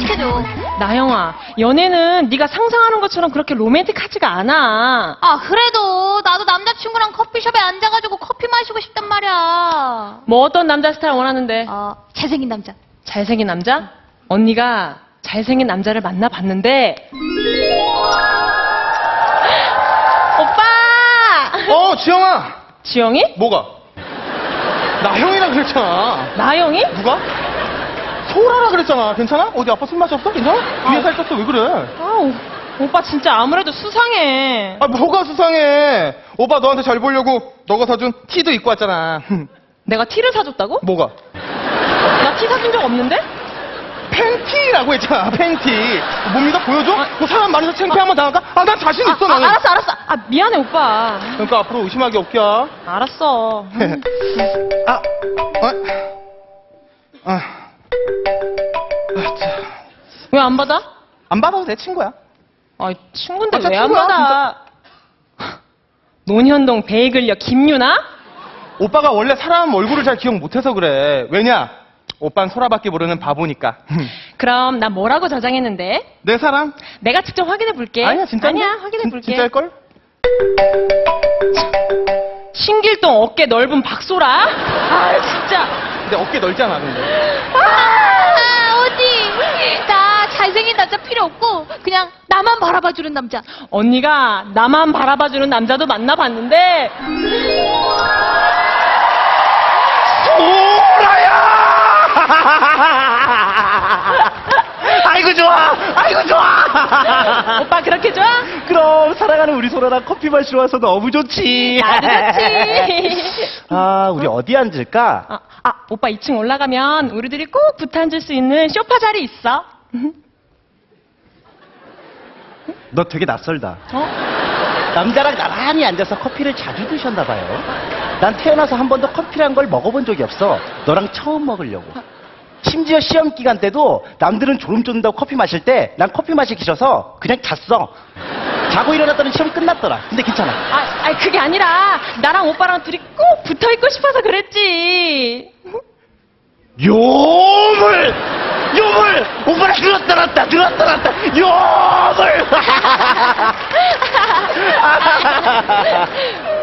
시켜줘. 나영아, 연애는 네가 상상하는 것처럼 그렇게 로맨틱하지가 않아. 아, 그래도 나도 남자친구랑 커피숍에 앉아가지고 커피 마시고 싶단 말이야. 뭐 어떤 남자 스타일 원하는데? 어, 잘생긴 남자. 잘생긴 남자? 언니가 잘생긴 남자를 만나봤는데 오빠! 어, 지영아! 지영이? 뭐가? 나 형이라 그랬잖아. 나영이? 누가? 소라라 그랬잖아. 괜찮아? 어디 아빠 술 마셨어? 괜찮아? 뒤에 살 쪘어. 왜 그래? 아우, 오빠 진짜 아무래도 수상해. 아, 뭐가 수상해. 오빠 너한테 잘 보려고 너가 사준 티도 입고 왔잖아. 내가 티를 사줬다고? 뭐가? 나 티 사준 적 없는데? 팬티라고 했잖아. 팬티. 못 믿어? 보여줘? 뭐 사람 많아서 창피하면 당할까? 아, 난 자신 있어, 아, 나는. 아, 알았어, 알았어. 아, 미안해, 오빠. 그러니까 앞으로 의심하기 없게야. 알았어. 아, 어? 아, 아, 자. 왜 안 받아? 안 받아도 내 친구야. 아, 친구인데 왜 안 친구야, 받아? 논현동 베이글녀 김유나? 오빠가 원래 사람 얼굴을 잘 기억 못해서 그래. 왜냐? 오빤 소라밖에 모르는 바보니까. 그럼 나 뭐라고 저장했는데? 내 사람? 내가 직접 확인해 볼게. 아니야, 진짜. 아니야, 확인해 볼게. 진짜일걸? 신길동 어깨 넓은 박소라? 아, 진짜. 근데 어깨 넓잖아, 근데. 아, 잘생긴 남자 필요 없고, 그냥 나만 바라봐주는 남자. 언니가 나만 바라봐주는 남자도 만나봤는데, 소라야! 아이고 좋아! 아이고 좋아! 오빠 그렇게 좋아? 그럼 사랑하는 우리 소라랑 커피 마시러 와서 너무 좋지. 나도 좋지. 아, 우리 어디 앉을까? 아, 아, 오빠 2층 올라가면 우리들이 꼭 붙어 앉을 수 있는 쇼파 자리 있어. 너 되게 낯설다. 어? 남자랑 나란히 앉아서 커피를 자주 드셨나 봐요. 난 태어나서 한 번도 커피란 걸 먹어본 적이 없어. 너랑 처음 먹으려고. 심지어 시험 기간 때도 남들은 졸음 쫓는다고 커피 마실 때 난 커피 마시기 싫어서 그냥 잤어. 자고 일어났더니 시험 끝났더라. 근데 괜찮아. 아, 아니, 그게 아니라 나랑 오빠랑 둘이 꼭 붙어 있고 싶어서 그랬지. 요물! 요물! 오빠랑 들었다 놨다 들었다 놨다 요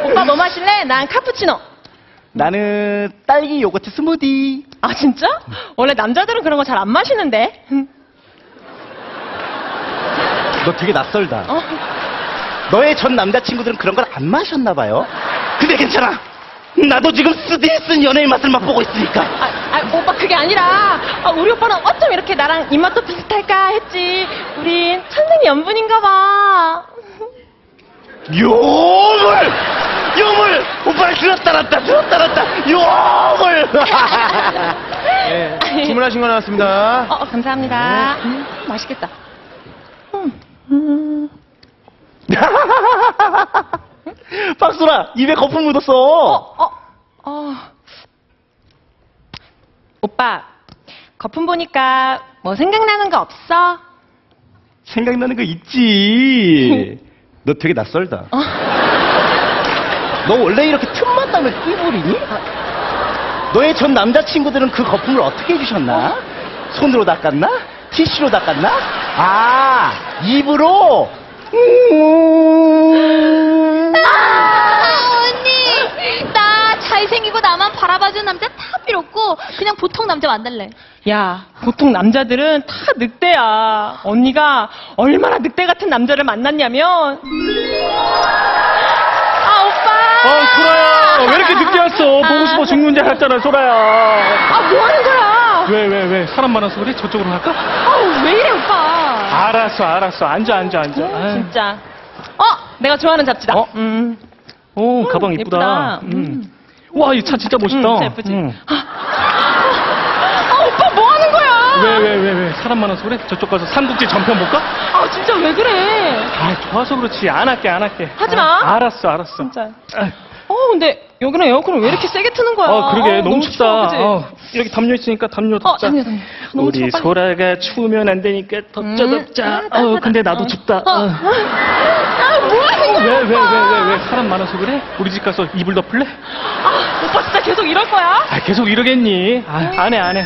오빠 뭐 마실래? 난 카푸치노. 나는 딸기 요거트 스무디. 아, 진짜? 원래 남자들은 그런 거 잘 안 마시는데. 너 되게 낯설다. 어? 너의 전 남자친구들은 그런 걸 안 마셨나 봐요. 근데 괜찮아. 나도 지금 쓰디 쓴 연애의 맛을 맛보고 있으니까. 아, 아, 오빠 그게 아니라 아, 우리 오빠는 어쩜 이렇게 나랑 입맛도 비슷할까 했지. 우린 천생연분인가 봐. 요물! 요물! 오빠를 들었다 놨다 들었다 놨다 요물! 네, 주문하신 거 나왔습니다. 어, 감사합니다. 음, 맛있겠다. 음. 박수라 입에 거품 묻었어. 어, 어. 오빠, 거품 보니까 뭐 생각나는 거 없어? 생각나는 거 있지. 너 되게 낯설다. 어? 너 원래 이렇게 틈만 따면 끼부리니? 너의 전 남자친구들은 그 거품을 어떻게 해주셨나? 손으로 닦았나? 티슈로 닦았나? 아, 입으로? 음. 아, 언니! 나 잘생기고 나만 바라봐주는 남자 다 필요 없고, 그냥 보통 남자 만날래. 야, 보통 남자들은 다 늑대야. 언니가 얼마나 늑대 같은 남자를 만났냐면. 아, 오빠! 아, 소라야. 왜 이렇게 늦게 왔어? 보고 싶어 죽는 줄 알았잖아, 소라야. 아, 뭐 하는 거야? 왜, 왜, 왜? 사람 많아서 그래? 저쪽으로 갈까? 아우, 왜 이래, 오빠? 알았어, 알았어. 앉아, 앉아, 앉아. 아유. 진짜. 어, 내가 좋아하는 잡지다. 어? 음. 오, 가방 음, 이쁘다. 예쁘다. 음. 와, 이 차 진짜 멋있다. 음, 진짜 예쁘지? 음. 아, 오빠 뭐 하는 거야? 왜, 왜, 왜, 왜? 사람 많아서 그래? 저쪽 가서 삼국지 전편 볼까? 아, 진짜 왜 그래? 아, 좋아서 그렇지. 안 할게, 안 할게. 하지 마. 아, 알았어, 알았어. 진짜. 아, 어, 근데 여기는 에어컨을 왜 이렇게 세게 트는 거야? 어, 그러게. 어, 너무 춥다. 추워, 그치? 어, 여기 담요 있으니까 담요 어, 덮자. 담요, 담요. 너무 우리 추워, 빨리. 소라가 추우면 안 되니까 덮자, 음. 덮자. 아, 어. 근데 나도 어. 춥다. 어. 어. 아, 뭐 하는 거야? 왜, 왜, 왜? 왜, 왜? 사람 많아서 그래? 우리 집 가서 이불 덮을래? 아, 오빠 진짜 계속 이럴 거야? 아, 계속 이러겠니? 아, 안 해, 안 해.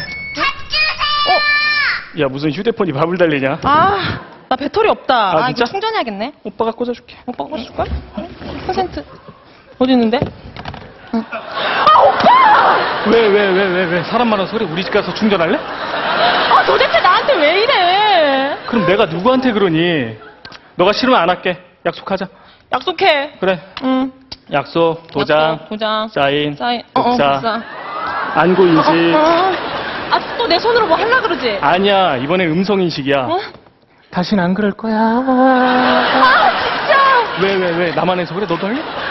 야, 무슨 휴대폰이 밥을 달리냐? 아, 나 배터리 없다. 아, 아, 진짜? 이거 충전해야겠네. 오빠가 꽂아줄게. 오빠 꽂아줄까? 퍼센트. 어디 있는데? 왜, 왜, 왜, 왜, 왜? 사람 많아서 그래? 우리 집 가서 충전할래? 아, 도대체 나한테 왜 이래? 그럼 내가 누구한테 그러니? 너가 싫으면 안 할게. 약속하자. 약속해. 그래. 응. 약속, 도장, 약속, 도장. 사인, 사인. 어, 어, 복사, 복사. 안고 인식. 어. 아, 또 내 손으로 뭐 하려 그러지? 아니야, 이번엔 음성 인식이야. 어? 다신 안 그럴 거야. 아, 진짜! 왜, 왜, 왜? 나만 해서 그래? 너도 할래? 아,